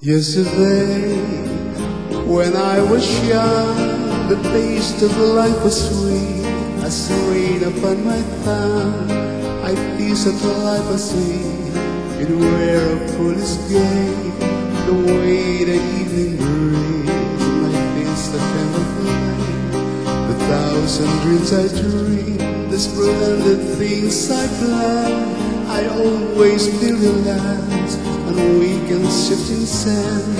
Yesterday, when I was young, the taste of life was sweet as rain upon my tongue. I tasted life as sweet, it were a foolish game. The way the evening breeze, my face the trembled flame. The thousand dreams I dream, the splendid things I plan. I always feel relaxed on weekends shifting sand.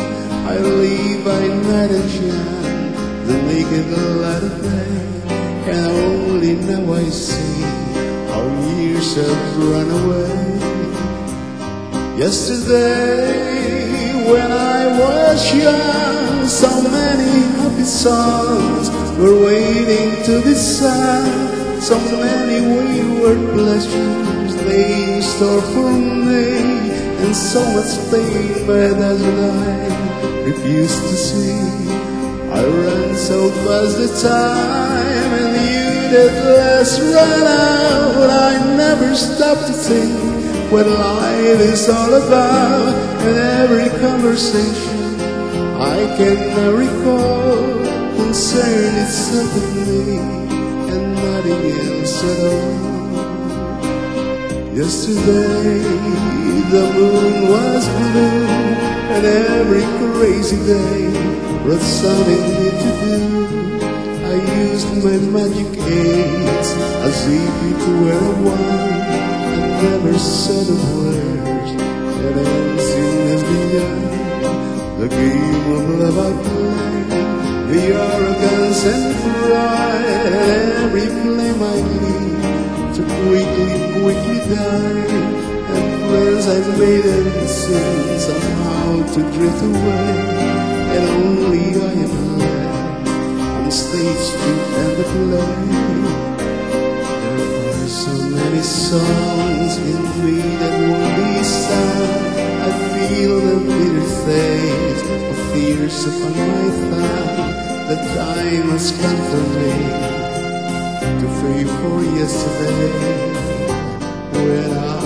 I leave by night and shine the naked light of day. And only now I see how years have run away. Yesterday, when I was young, so many happy songs were waiting to be sung. So many wayward pleasures in store for me, and so much pain, as I refused to see. I ran so fast the time, and you at last run out. I never stopped to think what life is all about, and every conversation I can now recall concerned itself with me and nothing else at all. Yesterday the moon was blue, and every crazy day brought something new to do. I used my magic aids as if it were one. I never said a word, and everything has begun. The game of love I play, the arrogance and pride, every flame I leave to quickly, quickly die. And plans I've made and seem somehow to drift away, and only I am left on stage to end the play. There are so many songs in me that won't be sung. I feel the bitter taste of tears upon my thumb. The time has come for me to for yesterday when I.